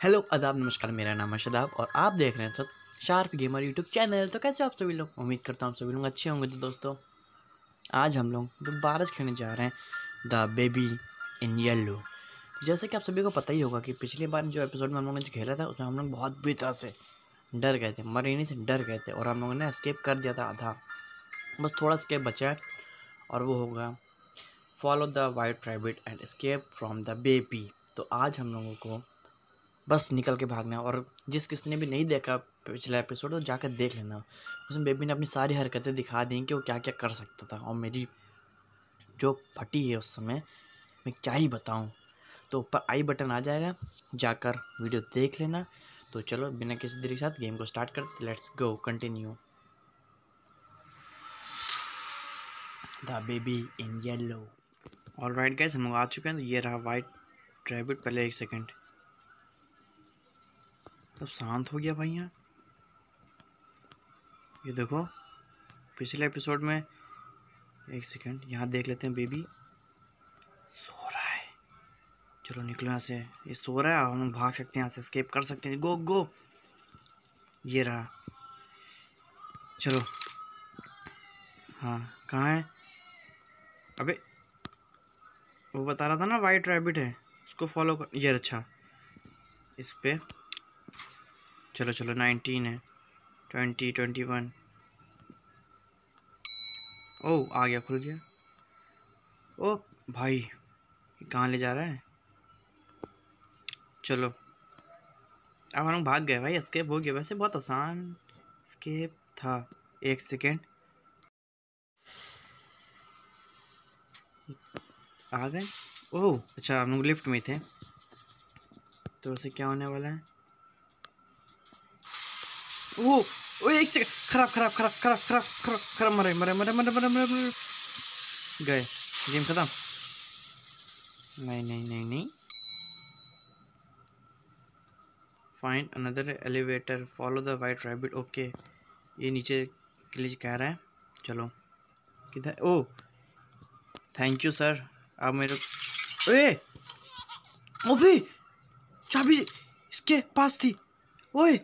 Hello अदाब नमस्कार, मेरा नाम है शदाब और आप देख रहे हैं सब शार्प गेमर यूट्यूब चैनल। तो कैसे आप सभी लोग? उम्मीद करता हूँ सभी लोग अच्छे होंगे। तो दोस्तों, आज हम लोग दोबारा से खेलने जा रहे हैं द बेबी इन येलो। जैसे कि आप सभी को पता ही होगा कि पिछली बार जो एपिसोड में हम लोगों ने जो खेला था, उसमें हम लोग बहुत बुरी तरह से डर गए थे, मरे नहीं थे, डर गए थे और हम लोगों ने स्केप कर दिया था आधा। बस थोड़ा स्केप बचा है और वो होगा follow the white rabbit and escape from the baby तो आज हम लोगों को बस निकल के भागना और जिस किसी ने भी नहीं देखा पिछला एपिसोड तो जाकर देख लेना। उसमें बेबी ने अपनी सारी हरकतें दिखा दी कि वो क्या क्या कर सकता था। और मेरी जो फटी है उस समय, मैं क्या ही बताऊँ। तो ऊपर आई बटन आ जाएगा, जाकर वीडियो देख लेना। तो चलो, बिना किसी देरी के साथ गेम को स्टार्ट करते let's go continue the baby in yellow all right guys हम आ चुके हैं। तो ये रहा वाइट रैबिट पहले एक सेकेंड सब शांत हो गया भाई यहाँ ये देखो, पिछले एपिसोड में, एक सेकंड यहाँ देख लेते हैं बेबी सो रहा है। चलो निकलो यहाँ से। ये सो रहा है, हम भाग सकते हैं यहाँ से स्केप कर सकते हैं। गो गो ये रहा। चलो। हाँ कहाँ है? अबे, वो बता रहा था ना वाइट रैबिट है। उसको फॉलो कर, ये अच्छा। इस पर चलो चलो नाइनटीन है। ट्वेंटी ट्वेंटी वन ओ, आ गया, खुल गया। ओ, भाई कहाँ ले जा रहा है? चलो। अब हम भाग गए भाई स्केप हो गया। वैसे बहुत आसान स्केप था। एक सेकेंड आ गए। ओह अच्छा हम लोग लिफ्ट में थे। तो वैसे क्या होने वाला है? वो ओ एक सेकंड खराब खराब खराब खराब खराब खराब खराब मरे मरे मरे मरे मरे मरे मरे गए गेम खत्म नहीं नहीं नहीं नहीं find another elevator follow the white rabbit okay ये नीचे के लिए कह रहा है। चलो। किधर? ओ थैंक यू सर आप मेरे ओए ओ भी चाबी इसके पास थी। ओए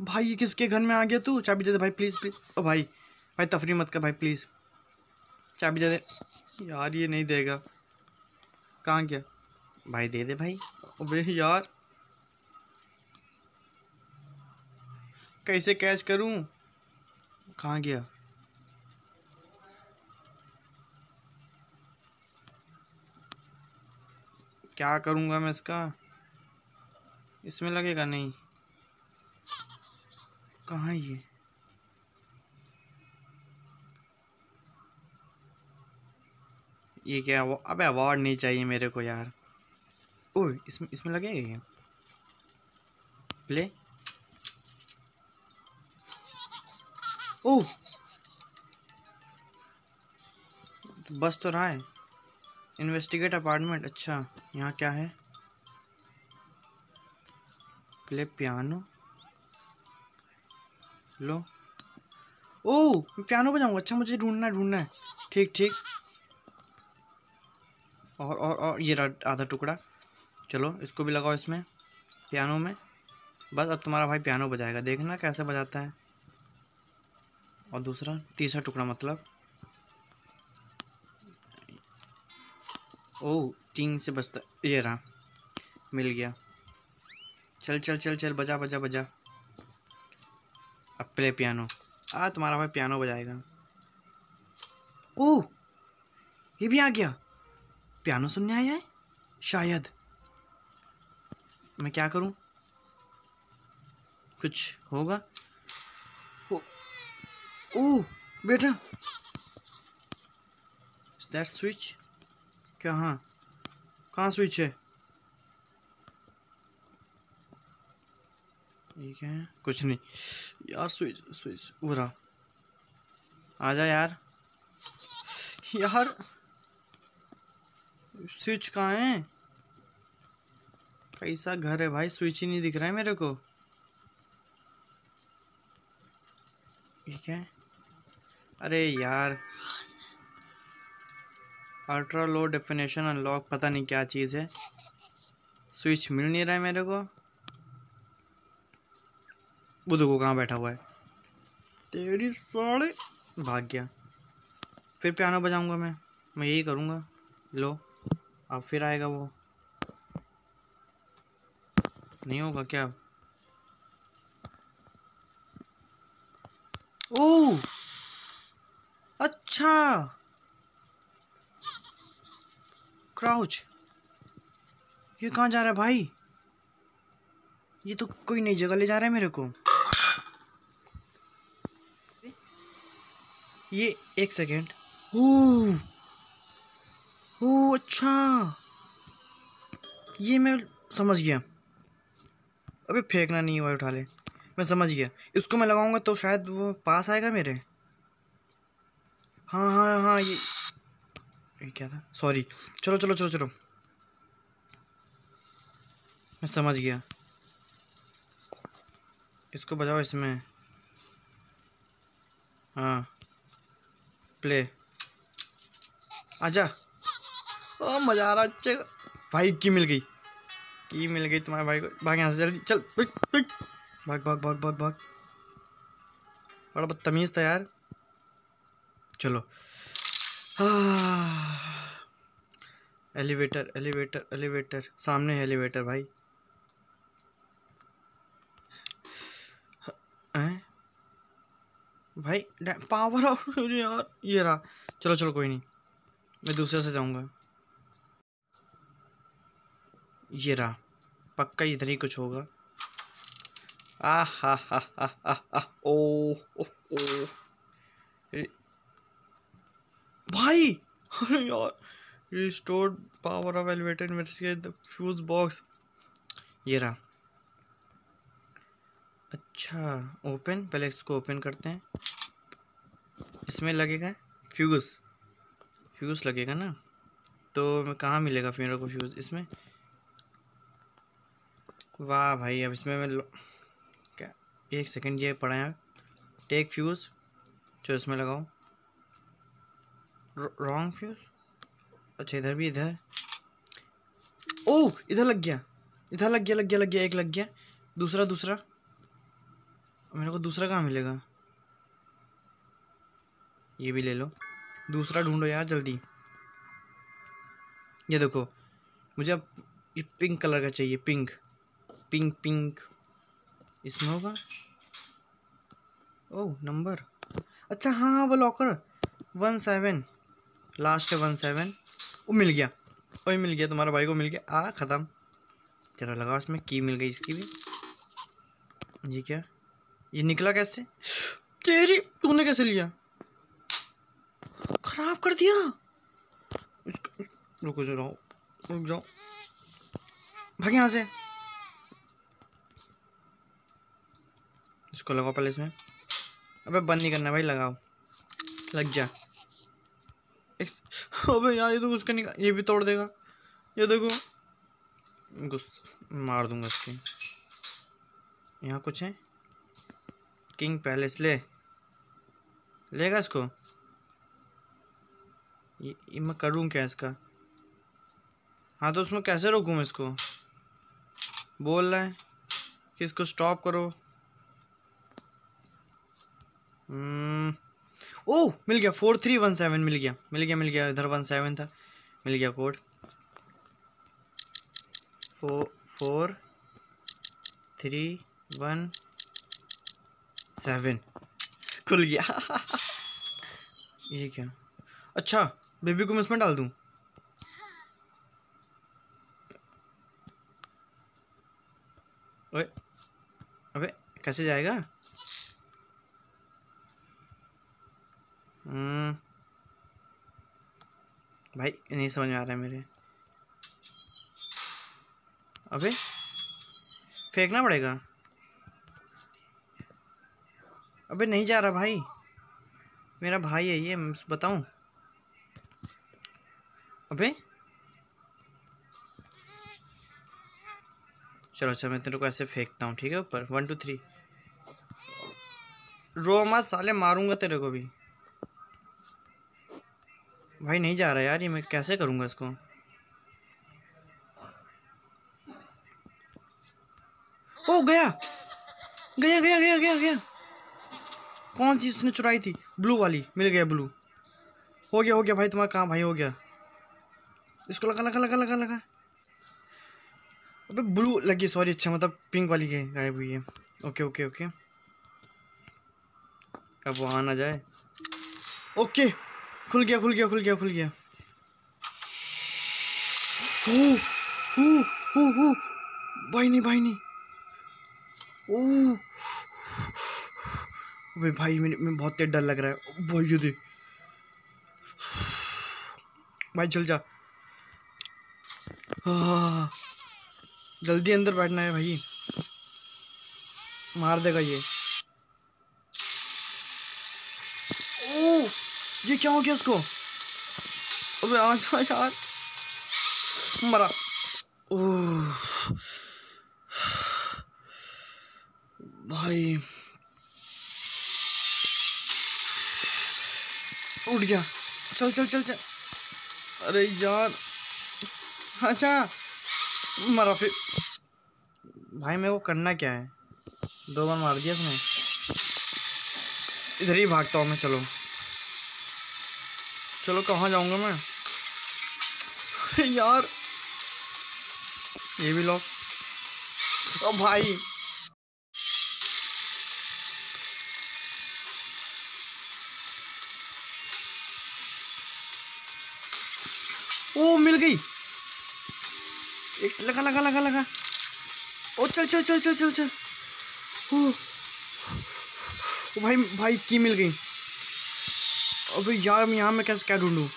भाई, ये किसके घर में आ गया तू? चाबी दे भाई प्लीज़ प्लीज़ ओ भाई भाई, तफरी मत कर भाई प्लीज़ चाबी दे। यार, ये नहीं देगा। कहाँ गया? भाई, दे दे भाई। अबे, यार। कैसे कैच करूँ? कहाँ गया? क्या करूँगा मैं इसका? इसमें लगेगा नहीं। कहाँ ये? ये क्या अबे अवार्ड नहीं चाहिए मेरे को यार। ओ इसमें इसमें लगेगा ये? प्ले ओ बस तो रहा है। इन्वेस्टिगेट अपार्टमेंट अच्छा। यहाँ क्या है? प्ले पियानो लो। ओ मैं पियानो बजाऊँगा। अच्छा मुझे ढूंढना है ढूंढना है। ठीक ठीक। और और और, ये रहा आधा टुकड़ा। चलो, इसको भी लगाओ इसमें पियानो में। बस, अब तुम्हारा भाई पियानो बजाएगा। देखना कैसे बजाता है। और दूसरा, तीसरा टुकड़ा मतलब। ओ तीन से बचता ये रहा। मिल गया। चल चल चल चल, बजा बजा बजा। अब प्ले पियानो आ, तुम्हारा भाई पियानो बजाएगा। ओह ये भी आ गया। पियानो सुनने आया है? शायद। मैं क्या करूँ? कुछ होगा? ओ ओह बेटा। दैट स्विच क्या? हाँ। कहाँ स्विच है? क्या है। कुछ नहीं। यार, स्विच स्विच बुरा आ जा यार। यार, स्विच कहाँ है? कैसा घर है भाई? स्विच ही नहीं दिख रहा है मेरे को। ठीक है। अरे यार। अल्ट्रा लो डेफिनेशन अनलॉक पता नहीं क्या चीज़ है। स्विच मिल नहीं रहा है मेरे को। वो देखो कहाँ बैठा हुआ है। तेरी साड़े। भाग गया। फिर पियानो बजाऊँगा मैं। मैं यही करूँगा। लो। अब फिर आएगा वो। नहीं होगा क्या? ओ अच्छा! क्राउच। ये कहाँ जा रहा है भाई? ये तो कोई नई जगह ले जा रहा है मेरे को। ये एक सेकेंड। ओ ओ अच्छा। ये मैं समझ गया। अबे फेंकना नहीं हुआ, उठा ले। मैं समझ गया। इसको मैं लगाऊँगा तो शायद वो पास आएगा मेरे। हाँ हाँ हाँ ये ये क्या था? सॉरी चलो चलो चलो चलो। मैं समझ गया। इसको बजाओ इसमें। हाँ। प्ले आजा। ओ, मज़ा आ रहा अच्छे भाई, की मिल गई? की मिल गई तुम्हारे भाई को? भाग यहाँ से, जल्दी, चल भाग भाग भाग भाग भाग भाग। बड़ा बदतमीज़ था यार। चलो। Elevator elevator elevator. सामने है एलिवेटर, भाई हैं भाई पावर ऑफ़ यार। ये रहा। चलो चलो, कोई नहीं। मैं दूसरे से जाऊँगा। ये रहा। पक्का इधर ही कुछ होगा। आ, हा हा हा हा ओ ओ ओ। भाई! यार restored power of the fuse box ये रहा। अच्छा ओपन पहले इसको ओपन करते हैं। इसमें लगेगा फ्यूज फ्यूज लगेगा ना? तो मैं कहाँ मिलेगा मेरे को फ्यूज इसमें? वाह भाई, अब इसमें मैं क्या? एक सेकंड ये पढ़ा है। टेक फ्यूज़ जो इसमें लगाओ रॉन्ग फ्यूज़ अच्छा इधर भी इधर। ओह, इधर लग गया। इधर लग गया लग गया लग गया, एक लग गया। दूसरा दूसरा। मेरे को दूसरा कहाँ मिलेगा? ये भी ले लो। दूसरा ढूंढो यार जल्दी। ये देखो, मुझे अब ये पिंक कलर का चाहिए, पिंक। Pink pink. इसमें होगा? ओह, नंबर। अच्छा हाँ हाँ वो लॉकर वन सेवन। लास्ट है वन सेवन। वो मिल गया। वही मिल गया, तुम्हारा भाई को मिल गया। आ, ख़त्म। चलो लगा उसमें की मिल गई इसकी भी। ये क्या? ये निकला कैसे? तेरी, तूने कैसे लिया? खराब कर दिया। रुको जाओ रुक जाओ। भाग यहाँ से। इसको लगाओ पहले इसमें। अबे बंद नहीं करना भाई, लगाओ। लग जा अबे यार, ये तो उसका निकाल ये भी तोड़ देगा। ये देखो। गुस मार दूँगा इसके। यहाँ कुछ है? किंग पैलेस ले। लेगा इसको? ये, मैं करूँ क्या इसका? हाँ तो उसमें कैसे रोकूँ इसको? बोल रहा है कि इसको स्टॉप करो। हम्म। ओह मिल गया। फोर थ्री वन सेवन मिल गया। मिल गया मिल गया। इधर वन सेवन था। मिल गया code four four three one seven खुल गया। ये क्या? अच्छा बेबी को मैं इसमें डाल दूँ? अबे, कैसे जाएगा? हम्म। भाई, नहीं समझ में आ रहा है मेरे। अबे, फेंकना पड़ेगा? अबे नहीं जा रहा भाई। मेरा भाई है ये बताऊँ? अबे। चलो अच्छा मैं तेरे को ऐसे फेंकता हूँ, ठीक है, ऊपर। वन टू थ्री रो मत, साले, मारूँगा तेरे को भी। भाई, नहीं जा रहा यार, ये मैं कैसे करूँगा इसको? ओ, गया! गया गया गया गया गया। कौन सी उसने चुराई थी? ब्लू वाली। मिल गया ब्लू हो गया हो गया भाई तुम्हारा काम भाई हो गया। इसको लगा लगा लगा लगा लगा। अबे ब्लू लगी सॉरी अच्छा मतलब पिंक वाली के गायब हुई है। ओके ओके ओके अब वो आ ना जाए। ओके खुल गया खुल गया खुल गया खुल गया। ओ, ओ, ओ, ओ, भाई नहीं भाई नहीं। ओ भाई भाई, मेरे में बहुत तेज डर लग रहा है। भाई, ये देख। भाई, चल जा। जल्दी अंदर बैठना है भाई। मार देगा ये। ओ ये क्या हो गया उसको? अबे आज आज आज मरा। ओह। भाई। उठ गया। चल चल चल चल। अरे यार। अच्छा मरा फिर। भाई, मेरे को करना क्या है? दो बार मार दिया उसने इधर ही भागता हूँ मैं, चलो। चलो, कहाँ जाऊँगा मैं? यार। ये भी लॉक ओ भाई। ओ मिल गई। एक लगा लगा लगा लगा। ओ चल चल चल चल चल चल। ओ, ओ भाई भाई की मिल गई। अबे यार मैं यहाँ में कैसे क्या ढूंढूं?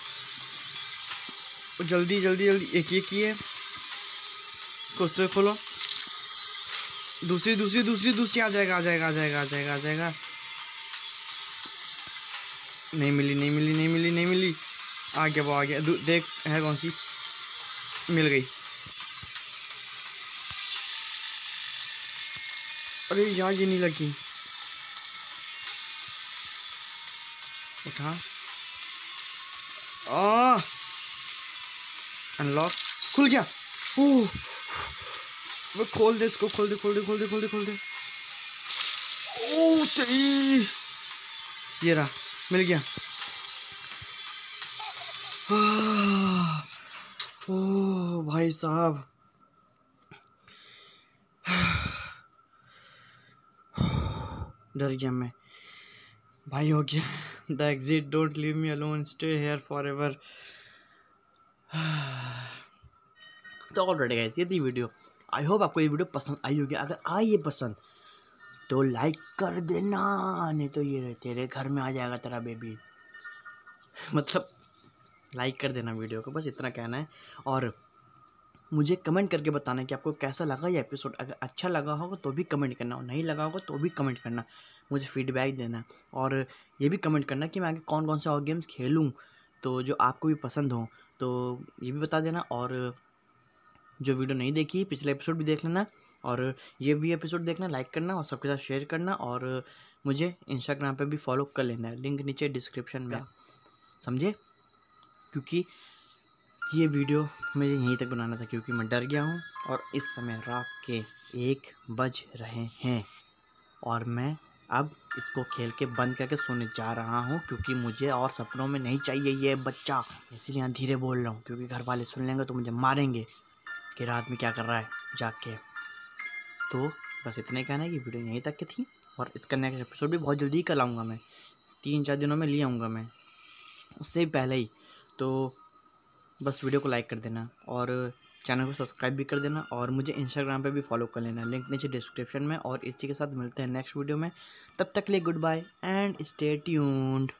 जल्दी जल्दी जल्दी एक ये। की है कुछ तो खोलो। दूसरी दूसरी दूसरी दूसरी आ जाएगा आ जाएगा आ जाएगा आ जाएगा आ जाएगा। नहीं मिली नहीं मिली नहीं आ गया वो आ गया देख, है कौन सी? मिल गई। अरे, यार, ये नहीं लगी। उठा। अनलॉक खुल गया। वो खोल दे इसको, खोल दे खोल दे खोल दे खोल दे खोल दे। तेरी। ये रहा। मिल गया। ओ भाई साहब। डर गया मैं। भाई, हो गया। The exit don't leave me alone stay here forever तो ऑलरेडी गाइस ये थी वीडियो आई होप आपको ये वीडियो पसंद आई होगी। अगर आई है पसंद तो लाइक कर देना, नहीं तो ये तेरे घर में आ जाएगा तेरा बेबी मतलब लाइक कर देना वीडियो को बस इतना कहना है। और मुझे कमेंट करके बताना कि आपको कैसा लगा ये एपिसोड। अगर अच्छा लगा होगा तो भी कमेंट करना और नहीं लगा होगा तो भी कमेंट करना मुझे फीडबैक देना। और ये भी कमेंट करना कि मैं आगे कौन कौन से और गेम्स खेलूँ तो जो आपको भी पसंद हो तो ये भी बता देना। और जो वीडियो नहीं देखी पिछले एपिसोड भी देख लेना और ये भी एपिसोड देखना लाइक करना और सबके साथ शेयर करना और मुझे इंस्टाग्राम पे भी फॉलो कर लेना लिंक नीचे डिस्क्रिप्शन में। समझे? क्योंकि ये वीडियो मुझे यहीं तक बनाना था क्योंकि मैं डर गया हूँ और इस समय रात के एक बज रहे हैं और मैं अब इसको खेल के बंद करके सोने जा रहा हूँ क्योंकि मुझे और सपनों में नहीं चाहिए ये बच्चा। इसलिए यहाँ धीरे बोल रहा हूँ क्योंकि घर वाले सुन लेंगे तो मुझे मारेंगे कि रात में क्या कर रहा है जाग के तो बस इतना ही कहना है कि वीडियो यहीं तक की थी और इसका नेक्स्ट एपिसोड भी बहुत जल्दी कर लाऊँगा मैं। तीन चार दिनों में ले आऊँगा मैं। उससे पहले ही तो बस वीडियो को लाइक कर देना और चैनल को सब्सक्राइब भी कर देना और मुझे इंस्टाग्राम पे भी फॉलो कर लेना। लिंक नीचे डिस्क्रिप्शन में और इसी के साथ मिलते हैं नेक्स्ट वीडियो में। तब तक लिए good bye and stay tuned